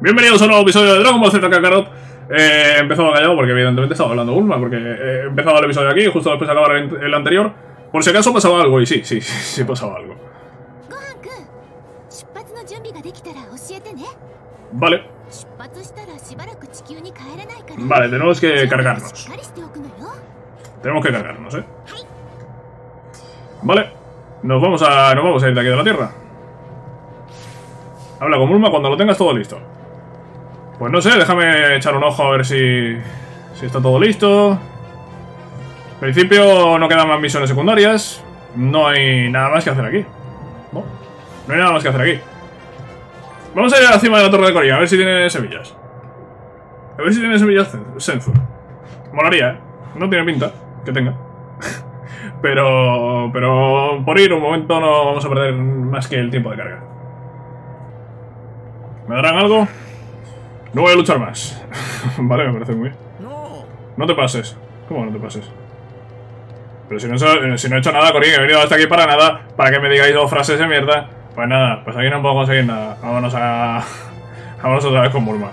Bienvenidos a un nuevo episodio de Dragon Ball Z Kakarot. Eh, he empezado callado porque evidentemente estaba hablando Ulma, porque he empezado el episodio aquí, justo después de acabar el anterior. Por si acaso pasaba algo, y sí, sí, sí, sí pasaba algo. Vale. Vale, tenemos que cargarnos. Tenemos que cargarnos, ¿eh? Vale. Nos vamos a, nos vamos a ir de aquí de la Tierra. Habla con Ulma cuando lo tengas todo listo. Pues no sé, déjame echar un ojo a ver si, si está todo listo. En principio no quedan más misiones secundarias. No hay nada más que hacer aquí. No, no hay nada más que hacer aquí. Vamos a ir a la cima de la Torre de Corea, a ver si tiene semillas. A ver si tiene semillas Sensor. Molaría, ¿eh? No tiene pinta que tenga. pero, pero por ir un momento no vamos a perder más que el tiempo de carga. ¿Me darán algo? No voy a luchar más. vale, me parece muy bien. No te pases. ¿Cómo no te pases? Pero si no, si no he hecho nada, Corín, he venido hasta aquí para nada, para que me digáis dos frases de mierda. Pues nada, pues aquí no puedo conseguir nada. Vámonos a... Vámonos otra vez con Bulma.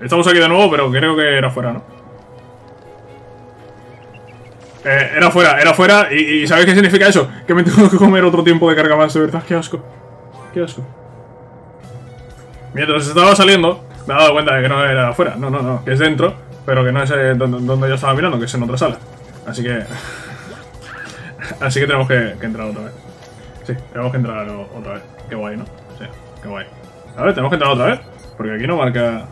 Estamos aquí de nuevo, pero creo que era fuera, ¿no? Eh, era fuera, era fuera. Y, y ¿sabéis qué significa eso? Que me tengo que comer otro tiempo de carga más, de verdad. Qué asco. Qué asco. Mientras estaba saliendo, me he dado cuenta de que no era afuera. No, no, no, que es dentro, pero que no es eh, donde, yo estaba mirando, que es en otra sala. Así que... Así que tenemos que, entrar otra vez. Sí, tenemos que entrar otra vez. Qué guay, ¿no? Sí, qué guay. A ver, tenemos que entrar otra vez. Porque aquí no marca...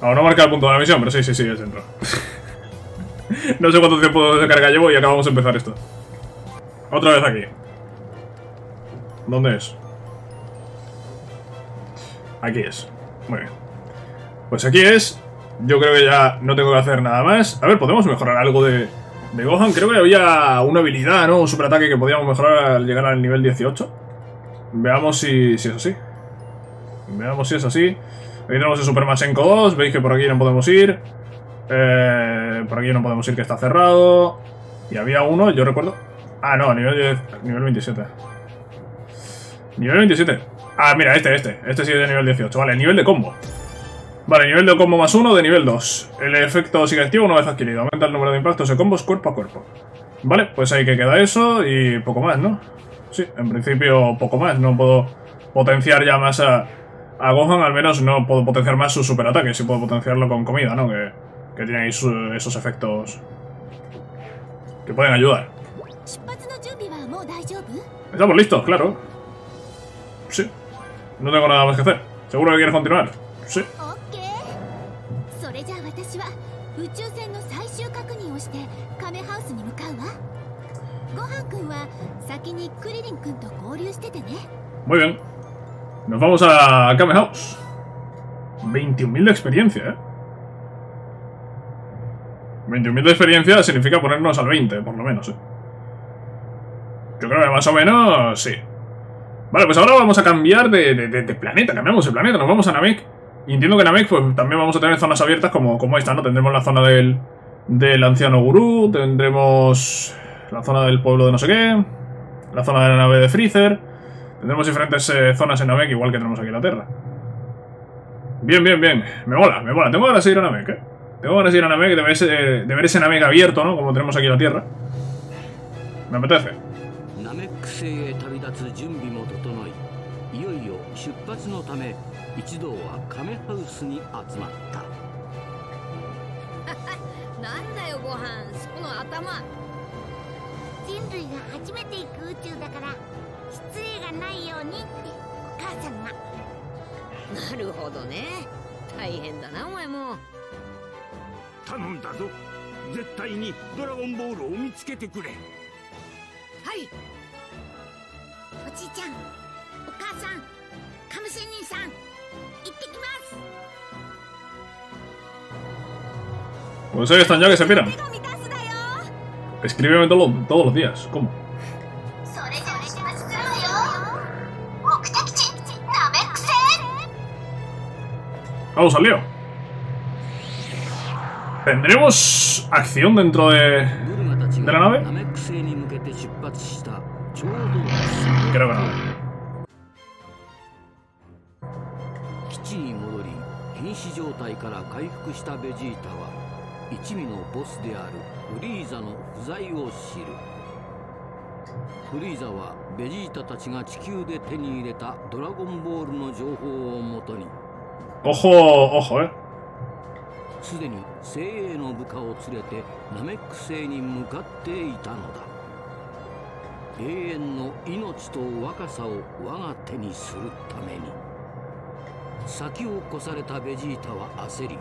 Ahora no marca el punto de la misión, pero sí, sí, sí, es dentro. no sé cuánto tiempo de carga llevo y acabamos de empezar esto. Otra vez aquí. ¿Dónde es? Aquí es. Muy bien. Pues aquí es. Yo creo que ya no tengo que hacer nada más. A ver, ¿podemos mejorar algo de, de Gohan? Creo que había una habilidad, ¿no? Un superataque que podíamos mejorar al llegar al nivel 18. Veamos si, es así. Veamos si es así. Aquí tenemos el Super Masenko 2. Veis que por aquí no podemos ir. Eh, por aquí no podemos ir, que está cerrado. Y había uno, yo recuerdo. Ah, no, nivel, 10, nivel 27. Nivel 27. Ah, mira, este, este. Este sí es de nivel 18. Vale, nivel de combo. Vale, nivel de combo más uno de nivel 2. El efecto sigue activo una vez adquirido. Aumenta el número de impactos de combos cuerpo a cuerpo. Vale, pues ahí que queda eso y poco más, ¿no? Sí, en principio poco más. No puedo potenciar ya más a, a Gohan. Al menos no puedo potenciar más su superataque. Sí puedo potenciarlo con comida, ¿no? Que, que tiene ahí esos efectos que pueden ayudar. Estamos listos, claro. Sí. No tengo nada más que hacer. ¿Seguro que quieres continuar? Sí. Muy bien. Nos vamos a Kame House. 21.000 de experiencia, ¿eh? 21.000 de experiencia significa ponernos al 20, por lo menos, ¿eh? Yo creo que más o menos, sí. Vale, pues ahora vamos a cambiar de, planeta, cambiamos de planeta, nos vamos a Namek. Y entiendo que en Namek pues, también vamos a tener zonas abiertas como, como esta, ¿no? Tendremos la zona del, del anciano gurú, tendremos la zona del pueblo de no sé qué, la zona de la nave de Freezer. Tendremos diferentes eh, zonas en Namek, igual que tenemos aquí en la Tierra. Bien, bien, bien. Me mola, me mola. Tengo ganas de ir a Namek, ¿eh? Tengo ganas de ir a Namek, de ver ese, de ver ese Namek abierto, ¿no? Como tenemos aquí en la Tierra. Me apetece. 星へ旅立つ準備も整いいよいよ出発のため一同はカメハウスに集まった。なんだよご飯その頭。人類が初めて行く宇宙だから失礼がないようにってお母さんが。なるほどね。大変だなお前も。頼んだぞ。絶対にドラゴンボールを見つけてくれ。はい おじいちゃんお母さんカムセニさん行ってきます Pues ahí están ya que se miran. Escríbeme todo, todos los días. ¿Cómo? Vamos al lío. ¿Tendremos acción dentro de, de la nave? ちょうど Creo que no. 基地に戻り瀕死状態から回復したベジータは一味のボスであるフリーザの不在を知るフリーザはベジータたちが地球で手に入れたドラゴンボールの情報をもとに Ojo, ojo, eh. すでに精鋭の部下を連れてナメック星に向かっていたのだ永遠の命と若さを我が手にするために。先を越されたベジータは焦り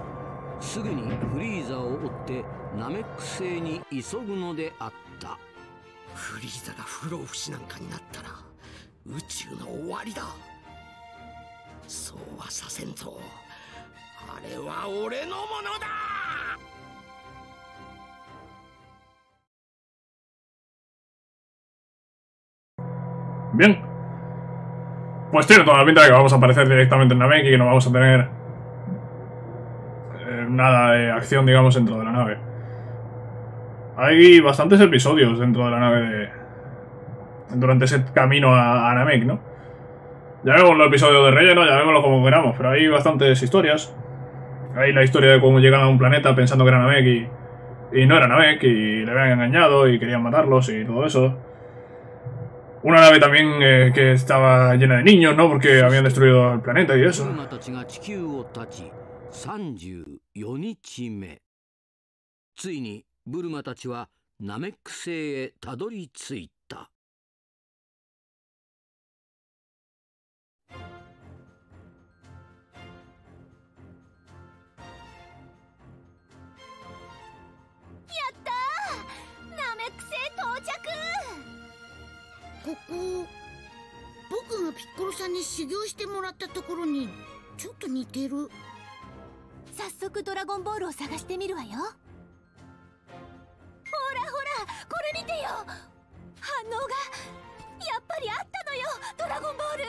すぐにフリーザを追ってナメック星に急ぐのであった。フリーザが不老不死なんかになったら宇宙の終わりだ。そうはさせんぞ。あれは俺のものだ！Bien. Pues tiene toda la pinta de que vamos a aparecer directamente en Namek y que no vamos a tener eh, nada de acción, digamos, dentro de la nave. Hay bastantes episodios dentro de la nave de... durante ese camino a, Namek, ¿no? Ya vemos los episodios de relleno, ya vemos como queramos, pero hay bastantes historias. Hay la historia de cómo llegan a un planeta pensando que era Namek y, y no era Namek y le habían engañado y querían matarlos y todo eso. Una nave también eh, que estaba llena de niños, ¿no? Porque habían destruido el planeta y eso. ここ僕がピッコロさんに修行してもらったところにちょっと似てる。早速ドラゴンボールを探してみるわよ。ほらほらこれ見てよ。反応がやっぱりあったのよドラゴンボール。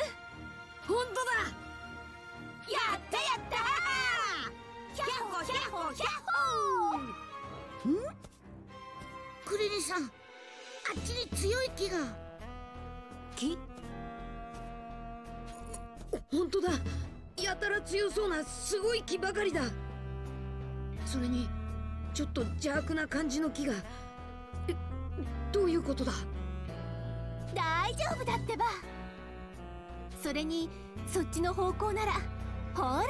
本当だ。やったやった。ヒャッホヒャッホヒャッホん？クリリンさんあっちに強い木が木本当だ。やたら強そうなすごい木ばかりだ。それにちょっと邪悪な感じの木が。えどういうことだ？大丈夫だってば。それにそっちの方向ならほら。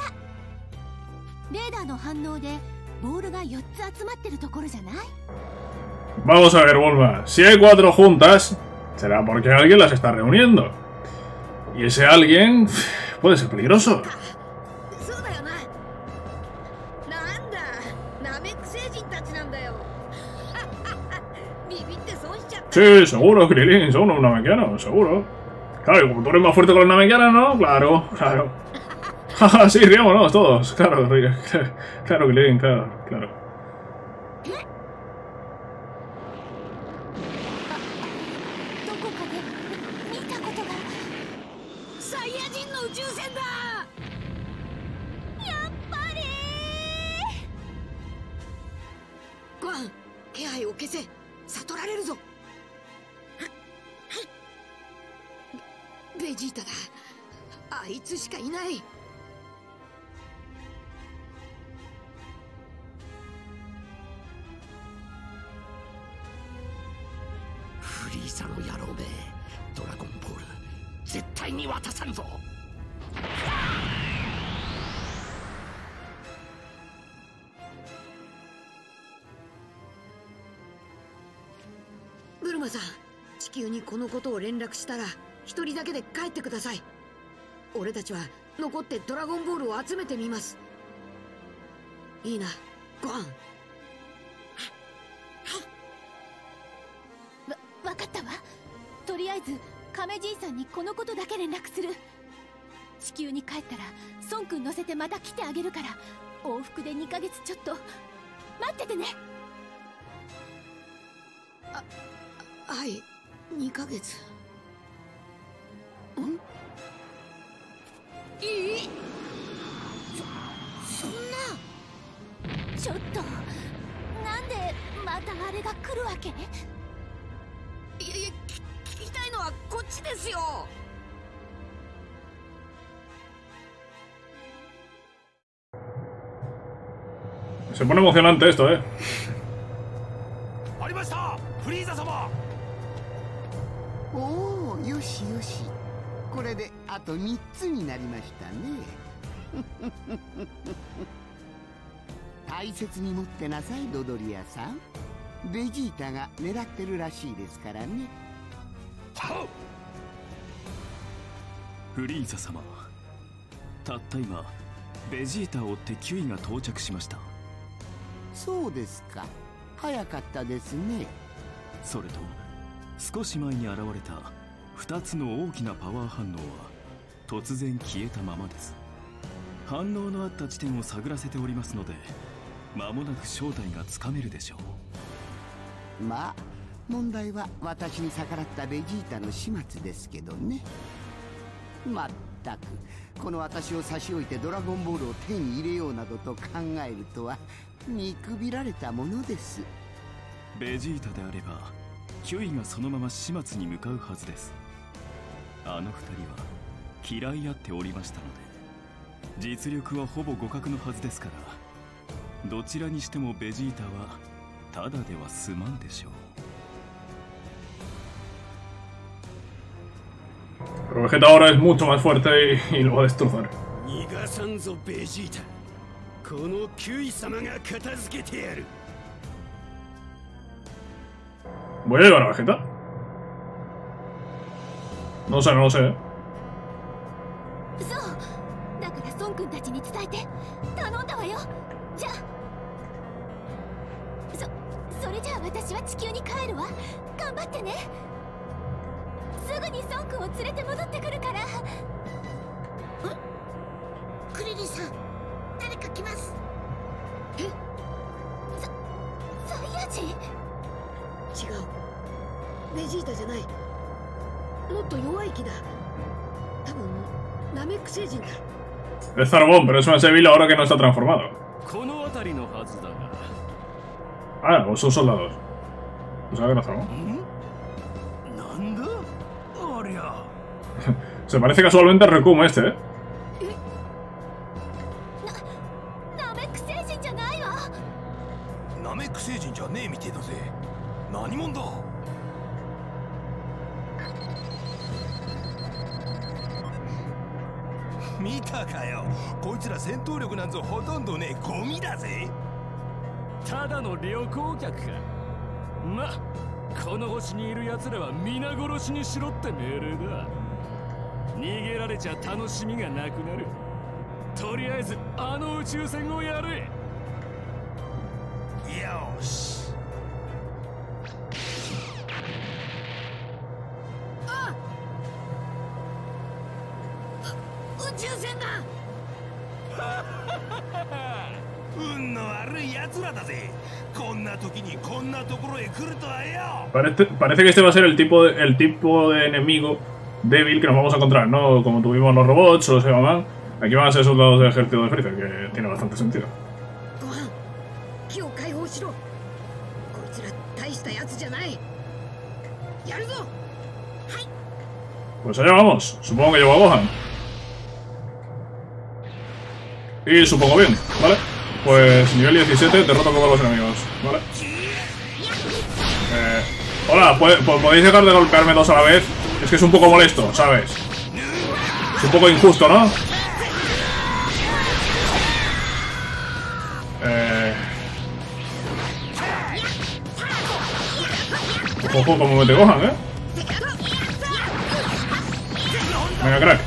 レーダーの反応でボールが4つ集まってるところじゃない？Vamos a ver, Bulma. Si hay cuatro juntas, Será porque alguien las está reuniendo. Y ese alguien puede ser peligroso. Sí, seguro, Krilin, son unos namekianos, seguro. Claro, y como tú eres más fuerte que los namekianos, ¿no? Claro, claro. sí, riámonos todos. Claro, claro, Krilin, claro, claro. あいつしかいない。フリーザの野郎め。ドラゴンボール絶対に渡さんぞ。ブルマさん地球にこのことを連絡したら一人だけで帰ってください俺たちは残ってドラゴンボールを集めてみます。いいなゴアンわ分かったわ。とりあえず亀じいさんにこのことだけ連絡する。地球に帰ったら孫くん乗せてまた来てあげるから。往復で2ヶ月ちょっと。待っててね。はい。2ヶ月。ん？ちょっと。なんでまたあれが来るわけ？いやいやき聞きたいいのはこっちですよ。Se pone emocionante esto, ¿eh? ありました！フリーザ様！おおよしよし。これであと3つになりましたね 大切に持ってなさいドドリアさん。ベジータが狙ってるらしいですからね。フリーザ様たった今ベジータを追ってキュイが到着しました。そうですか。早かったですね。それと少し前に現れた2つの大きなパワー反応は突然消えたままです。反応のあった地点を探らせておりますので間もなく正体がつかめるでしょう。まあ問題は私に逆らったベジータの始末ですけどね。まったくこの私を差し置いてドラゴンボールを手に入れようなどと考えるとは見くびられたものです。ベジータであればキュイがそのまま始末に向かうはずです。あの二人は嫌い合っておりましたので実力はほぼ互角のはずですからどちらにしてもベジータはただでは済まんでしょう Pero Vegeta ahora es mucho más fuerte y, y lo va a destrozar. 逃がさんぞベジータこのキュイ様が片付けてやる ¿Voy a llevar a Vegeta? No sé, no lo sé. そうだから孫君たちに伝えて頼んだわよ私は地球に帰るわ。頑張ってね。すぐに孫君を連れて戻ってくるから。クリリンさん誰か来ます。サイヤ人？違う。ベジータじゃない。もっと弱い気だ。多分ナメック星人だ。Es Zarbón, pero es más débil ahora que no está transformado. この辺りのはずだが Ah, o son soldados. Pues a ver, Zarbón. なんだありゃ Se parece casualmente a Rekum este, ¿eh? まこの星にいる奴らは皆殺しにしろって命令だ。逃げられちゃ楽しみがなくなる。とりあえずあの宇宙船をやれ。よし。Parece, parece, que este va a ser el tipo, de, el tipo de enemigo débil que nos vamos a encontrar, ¿no? Como tuvimos los robots o los Egaman. Aquí van a ser soldados del ejército de Freezer, que tiene bastante sentido. Pues allá vamos. Supongo que llevo a Gohan. Y supongo bien, ¿vale? Pues nivel 17, derrota a todos los enemigos, ¿vale? Hola, ¿puede- po- ¿podéis dejar de golpearme dos a la vez? Es que es un poco molesto, ¿sabes? Es un poco injusto, ¿no? Eh... Ojo, como mete Gohan, ¿eh? Venga, crack.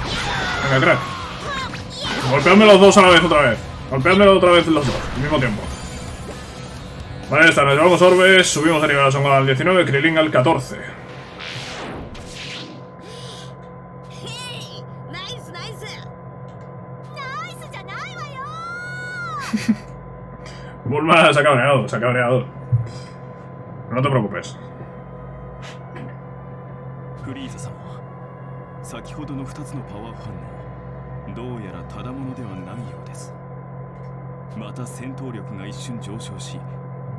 Venga, crack. Golpeadme los dos a la vez otra vez. Golpeadme otra vez los dos, al mismo tiempo. Vale, esta nos llevamos orbes, subimos de nivel a Son al 19, Krilling al 14. Bulma se ha cabreado, se ha cabreado. No te preocupes. フリーザ様先ほどの2つのパワー反応どうやらただものではないようですまた戦闘力が一瞬上昇し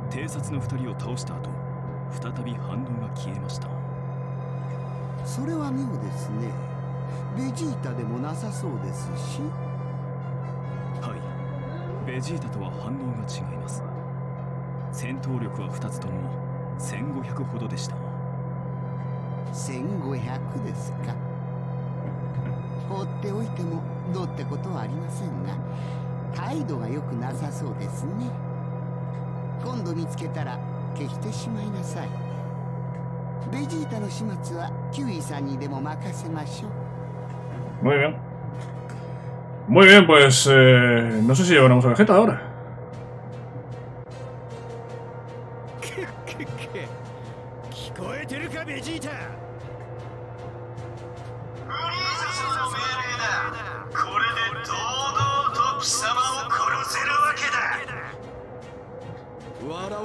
偵察の2人を倒した後再び反応が消えました。それは妙ですね。ベジータでもなさそうですし。はい。ベジータとは反応が違います。戦闘力は2つとも1500ほどでした。1500ですか。放っておいてもどうってことはありませんが態度が良くなさそうですね今度見つけたら消してしまいなさいベジータの始末はキウイさんにでも任せましょう Muy bien. Muy bien, pues eh, no sé si llevaremos a Vegeta ahora.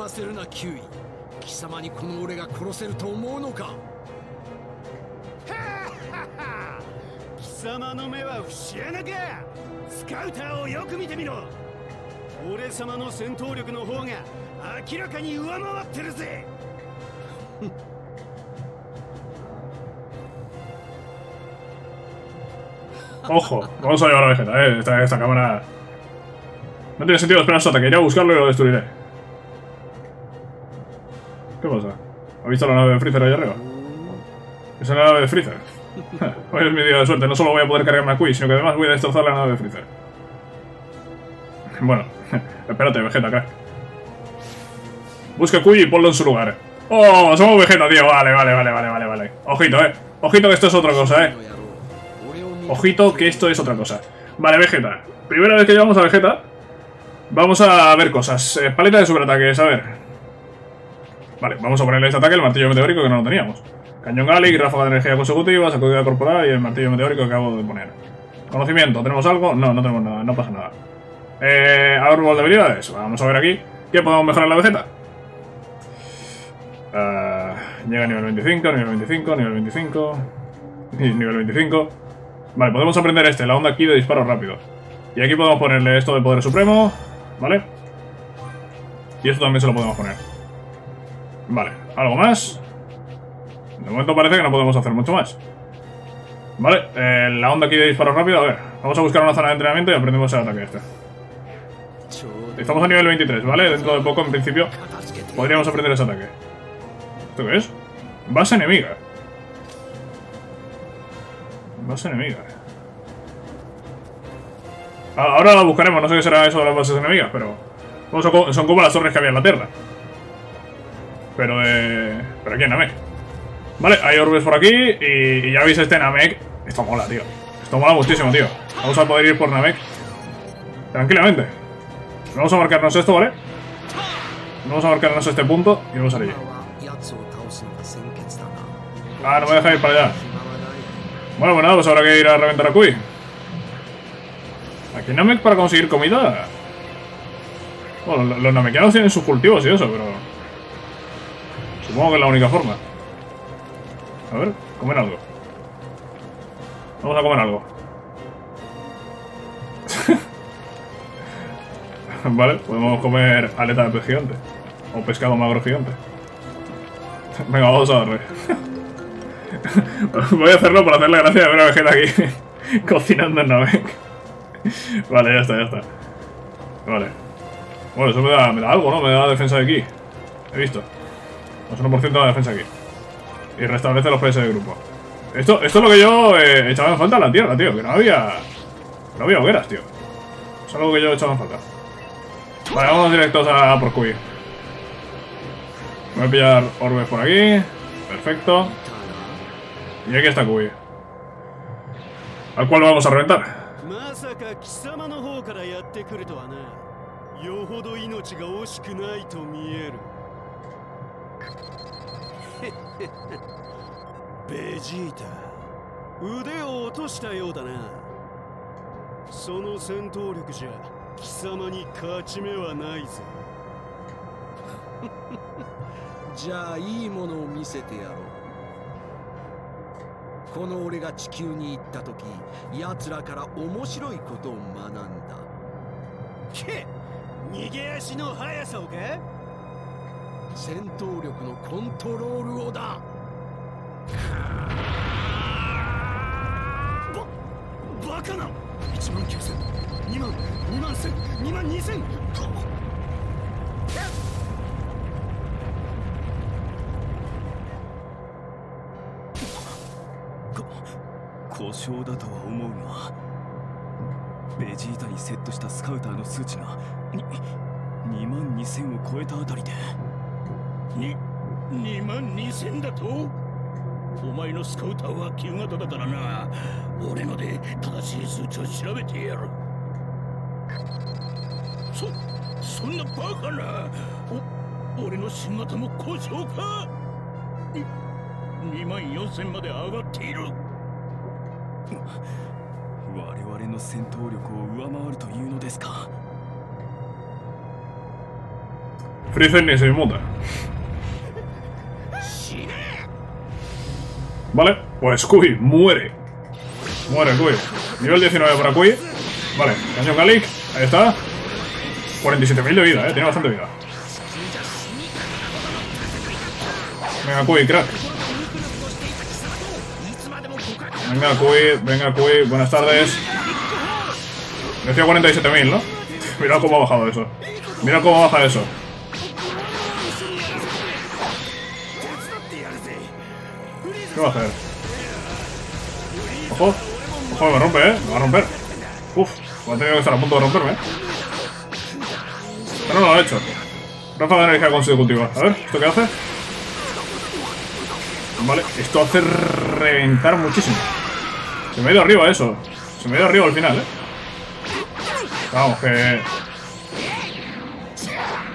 せるなキウイ貴様にこの俺が殺せると思うのか貴様の目は節穴かスカウターをよく見てみろ俺様の戦闘力の方が明らかに上回ってるぜ Ojo, vamos a llevar a Vegeta, eh. Esta, esta cámara. No tiene sentido esperar su ataque. Iré a buscarlo y lo destruiré. ¿Qué pasa? ¿Ha visto la nave de Freezer ahí arriba? Es la nave de Freezer. Hoy es mi día de suerte. No solo voy a poder cargarme a Kui, sino que además voy a destrozar la nave de Freezer. Bueno, espérate, Vegeta, crack. Busca Kui y ponlo en su lugar. ¡Oh! Somos Vegeta, tío. Vale, vale, vale, vale, vale, vale. Ojito, eh. Ojito que esto es otra cosa, eh. Ojito que esto es otra cosa. Vale, Vegeta. Primera vez que llevamos a Vegeta. Vamos a ver cosas. Eh, paleta de superataques, a ver. Vale, vamos a ponerle este ataque, el martillo meteórico que no lo teníamos. Cañón Gallic, ráfaga de energía consecutiva, sacudida corporal y el martillo meteórico que acabo de poner. Conocimiento, ¿tenemos algo? No, no tenemos nada, no pasa nada. Eh, árbol de habilidades, vamos a ver aquí. ¿Qué podemos mejorar la Vegeta? Ah, llega a nivel 25, nivel 25, nivel 25, ni- nivel 25. Vale, podemos aprender este, la onda aquí de disparo rápido. Y aquí podemos ponerle esto de poder supremo, ¿vale? Y esto también se lo podemos poner. Vale, ¿algo más? De momento parece que no podemos hacer mucho más. Vale, eh, la onda aquí de disparo rápido, a ver. Vamos a buscar una zona de entrenamiento y aprendemos el ataque este. Estamos a nivel 23, ¿vale? Dentro de poco, en principio, podríamos aprender ese ataque. ¿Esto qué es? Base enemiga. Base enemiga. A- Ahora la buscaremos, no sé qué será eso de las bases enemigas, pero... Son como las torres que había en la Tierra pero de... Pero aquí en Namek. Vale, hay orbes por aquí y, y ya veis este Namek. Esto mola, tío. Esto mola muchísimo, tío. Vamos a poder ir por Namek. Tranquilamente. Vamos a marcarnos esto, ¿vale? Vamos a marcarnos este punto y vamos a salir. Ah, no me deja ir para allá. Bueno, pues nada, pues habrá que ir a reventar a Kui. Aquí Namek para conseguir comida. Bueno, los namekianos tienen sus cultivos y eso, pero... Supongo que es la única forma. A ver, comer algo. Vamos a comer algo. vale, podemos comer aleta de pez gigante. O pescado magro gigante. Venga, vamos a darle. Voy a hacerlo para hacer la gracia de ver a Vegeta aquí cocinando en Namek. Vale, ya está, ya está. Vale. Bueno, eso me da, me da algo, ¿no? Me da defensa de aquí. He visto. Más 1% de la defensa aquí. Y restablece los PS de grupo. Esto, esto es lo que yo eh, echaba en falta en la tierra, tío. Que no había... No había hogueras, tío. Es algo que yo echaba en falta. Vale, vamos directos a, a por Kui. Voy a pillar orbes por aquí. Perfecto. Y aquí está Kui. Al cual lo vamos a reventar. まさか貴様の方からやってくるとはなよほど命が惜しくないと見える ベジータ腕を落としたようだな。その戦闘力じゃ貴様に勝ち目はないぜ。じゃあいいものを見せてやろう。この俺が地球に行った時奴らから面白いことを学んだ。け逃げ足の速さをか？戦闘力のコントロールをだ。ババカな。1万9000 2万。2万1000 2万2000故障だとは思うがベジータにセットしたスカウターの数値が2万2000を超えたあたりで。に2万2000だと？お前のスカウターは旧型だからな。俺ので正しい数値を調べてやる。そそんなバカな。お俺の新型も故障かに2万4000まで上がっている。我々の戦闘力を上回るというのですか？Freezer ni se inmuta. Vale, pues Kui muere. Muere Kui. Nivel 19 para Kui. Vale, cañón Galik. Ahí está. 47.000 de vida, eh. Tiene bastante vida. Venga, Kui, crack. Venga, Kui, venga, Kui. Buenas tardes. Decía 47.000, ¿no? Mira cómo ha bajado eso. Mira cómo baja eso. ¿Qué va a hacer? Ojo. Ojo, me rompe, ¿eh? Me va a romper. Uf, va a tener que estar a punto de romperme. Pero no lo ha hecho. Ráfaga de energía consecutiva. A ver, ¿esto qué hace? Vale, esto hace reventar muchísimo. Se me ha ido arriba eso. Se me ha ido arriba al final, ¿eh? Vamos, que...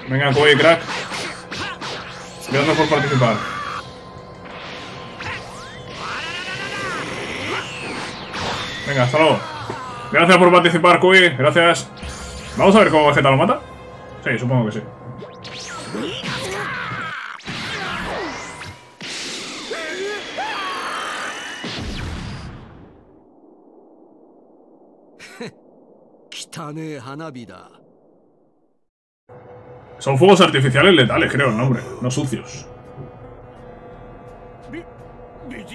Venga, Koi, crack. Gracias por participar. Venga, hasta luego. Gracias por participar, Kui. Gracias. Vamos a ver cómo Vegeta lo mata. Sí, supongo que sí. Son fuegos artificiales letales, creo el nombre, no sucios.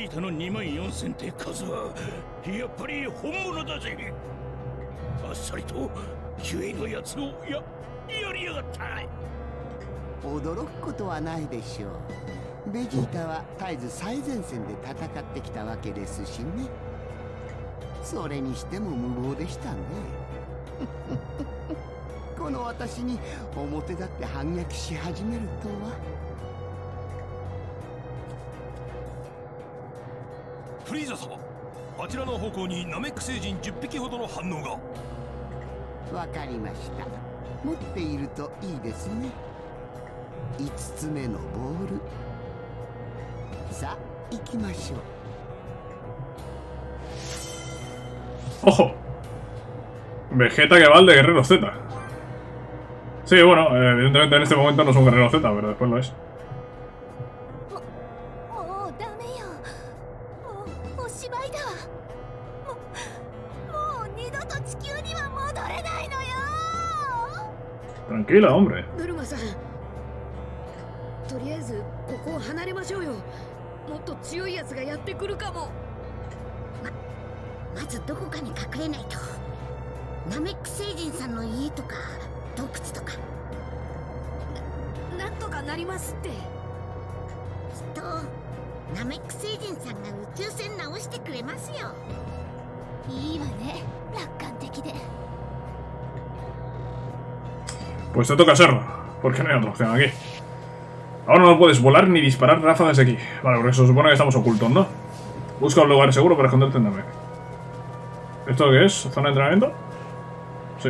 ベジータの2万4000って数。はやっぱり本物だぜ。あっさりとキュイのやつをややりやがった。驚くことはないでしょう。ベジータは絶えず最前線で戦ってきたわけですしね。それにしても無謀でしたね。この私に表立って反撃し始めるとは。フリーザ様あちらの方向にナメック星人10匹ほどの反応がわかりました持っているといいですね5つ目のボールさあ行きましょう ¡Ojo! Vegeta que va al de Guerrero Z. Sí, bueno, eh, evidentemente en este momento no es un Guerrero Z, pero después lo es. Tranquila, hombre. ブルマさん。とりあえずここを離れましょうよ。もっと強いやつがやってくるかも。まずどこかに隠れないと。ナメック星人さんの家とか洞窟とか。なんとかなりますって。きっとナメック星人さんが宇宙船直してくれますよ。いいわね。楽観的で Pues te toca hacerlo, porque no hay otra opción aquí. Ahora no puedes volar ni disparar ráfagas aquí. Vale, porque se supone que estamos ocultos, ¿no? Busca un lugar seguro para esconderte en ¿Esto qué es? ¿Zona de entrenamiento? Sí.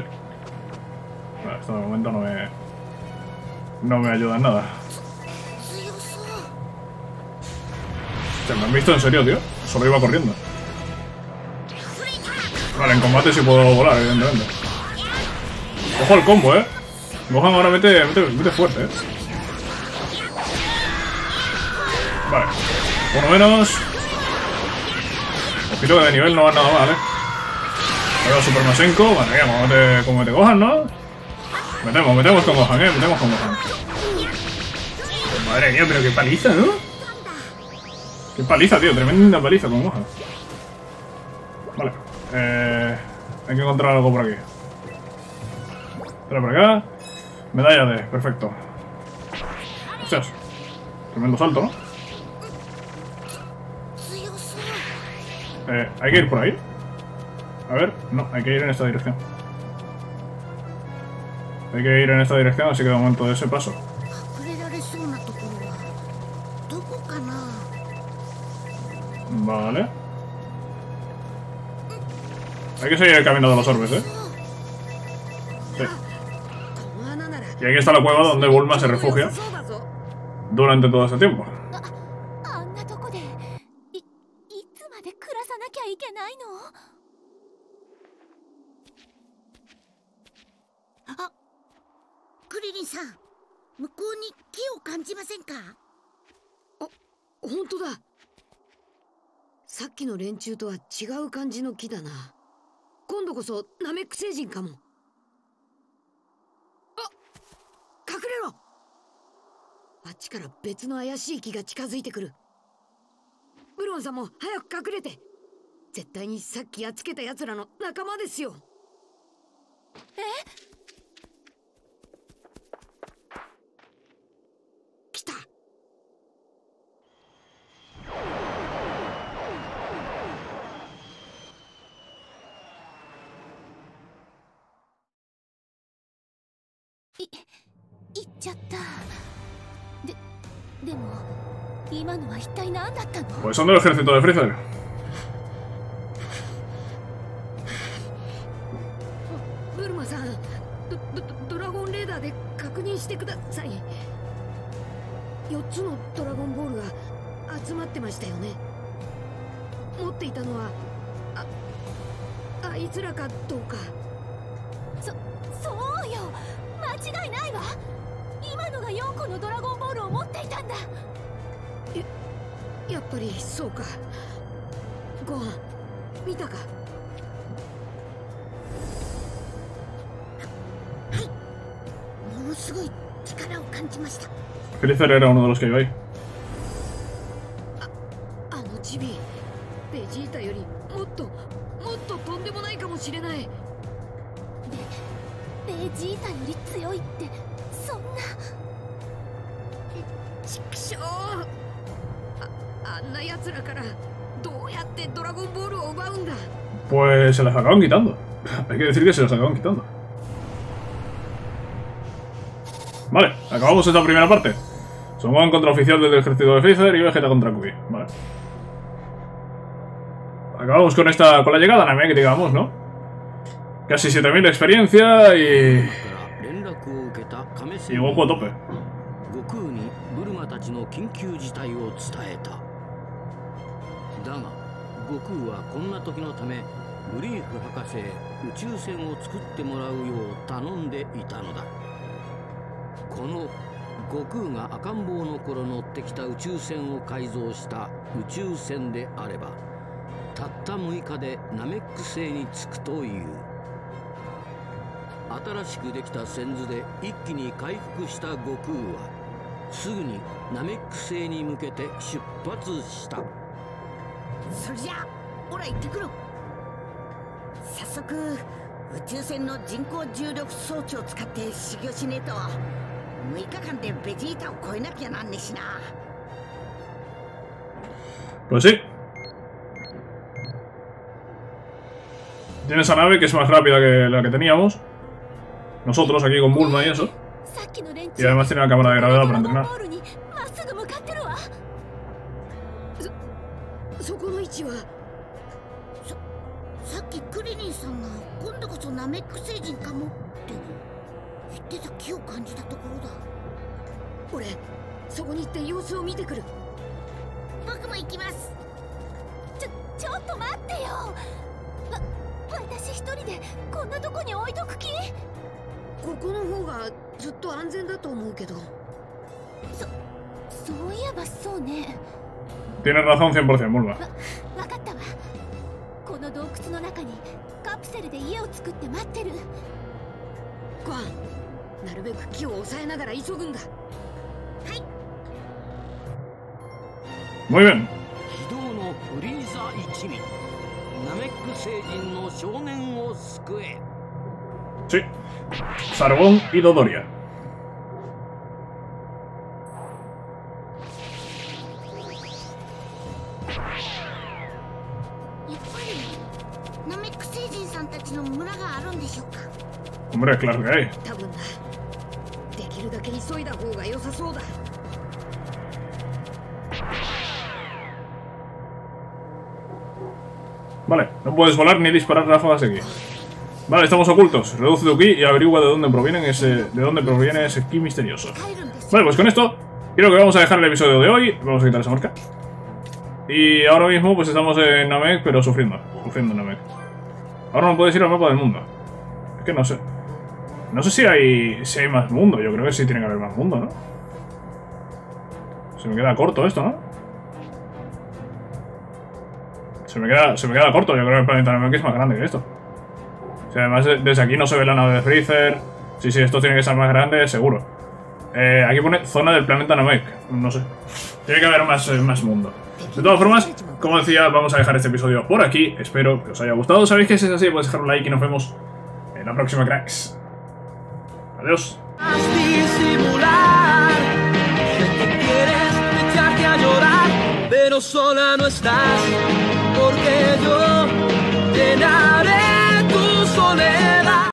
Vale, esto de momento no me... No me ayuda en nada. ¿Se me han visto en serio, tío? Solo iba corriendo. Vale, en combate sí puedo volar, evidentemente. Ojo al combo, ¿eh? Gohan ahora mete, mete, mete fuerte, eh. Vale. Uno menos. Ojito que de nivel no va nada mal, eh. Ahora Super Masenko. Vale, ya, como mete, como mete Gohan, ¿no? Metemos, metemos con Gohan, eh. Metemos con Gohan. Madre mía, pero qué paliza, ¿no? Qué paliza, tío. Tremenda paliza con Gohan. Vale. Eh, hay que encontrar algo por aquí. Espera por acá. Medalla de, perfecto. Hostias. Tremendo salto, ¿no? Eh, ¿hay que ir por ahí? A ver, no, hay que ir en esta dirección. Hay que ir en esta dirección, así que de momento de ese paso. Vale. Hay que seguir el camino de los orbes, ¿eh? Sí. Y aquí está la cueva donde Bulma se refugia? Durante todo este tiempo. あんなとこでいいつまで暮らさなきゃいけないのあクリリンさん向こうに木を感じませんか本当ださっきの連中とは違う感じの木だな。今度こそナメック星人かもあ隠れろ。あっちから別の怪しい木が近づいてくる。ブルマンさんも早く隠れて。絶対にさっきやっつけた奴らの仲間ですよ。え？来た行っちゃった。ででも今のは一体何だったの？Pues son del ejército de Freezer. ブルマさんドドドラゴンレーダーで確認してください。4つのドラゴンボールが集まってましたよね。持っていたのはああいつらかどうか。そ4個のドラゴンボールを持っていたんだ。やっぱりそうか。ご飯見たか？ものすごい力を感じました。Freezer era uno de los que iba ahí. くしょうああんな奴らからどうやってドラゴンボールを奪うんだ Pues se las acaban quitando. Hay que decir que se las acaban quitando. Vale, acabamos esta primera parte. Son Gohan contra oficial del ejército de Freezer y Vegeta contra Cookie. Vale. Acabamos con esta con la llegada a Namek, digamos, ¿no? Casi 7000 de experiencia y. から連絡を受けた亀 y 仙 Goku a tope. 空にブルマたちの緊急事態を伝えた。だが悟空はこんな時のためグリーフ博士へ宇宙船を作ってもらうよう頼んでいたのだ。この悟空が赤ん坊の頃乗ってきた宇宙船を改造した宇宙船であればたった6日でナメック星に着くという。新しくできた先図で一気に回復した悟空はすぐにナメック星に向けて出発したそれじゃあオラ行ってくる早速宇宙船の人工重力装置を使って修行しねえと6日間でベジータを超えなきゃなんねえしな Pues sí. Tiene esa nave que es más rápida que la que teníamos. Nosotros aquí con Bulma y eso. Y además tiene la cámara de gravedad para entrenar. ここの方がずっと安全だと思うけど。そういえばそうね。Tienes razón 100%, Bulma. わわかったわ。この洞窟の中にカプセルで家を作って待ってる。なるべく木を抑えながら急ぐんだ。Muy bien. 非道のフリーザ一味。ナメック星星人の少年を救え。Sí. Sargón y Dodoria. Hombre, claro que hay. Vale, no puedes volar ni disparar ráfagas aquí. Vale, estamos ocultos. Reduce tu ki y averigua de dónde, provienen ese, de dónde proviene ese ki misterioso. Vale, pues con esto creo que vamos a dejar el episodio de hoy. Vamos a quitar esa marca. Y ahora mismo pues estamos en Namek, pero sufriendo. Sufriendo en Namek. Ahora no puedes ir al mapa del mundo. Es que no sé. No sé si hay, si hay más mundo. Yo creo que sí tiene que haber más mundo, ¿no? Se me queda corto esto, ¿no? Se me queda, se me queda corto. Yo creo que el planeta Namek es más grande que esto. O sea, además de- desde aquí no se ve la nave de Freezer. Sí, sí, esto tiene que ser más grande, seguro. Eh, aquí pone zona del planeta Namek. No sé. Tiene que haber más, eh, más mundo. De todas formas, como decía, vamos a dejar este episodio por aquí. Espero que os haya gustado. Sabéis que si es así, podéis dejar un like y nos vemos en la próxima, cracks. Adiós.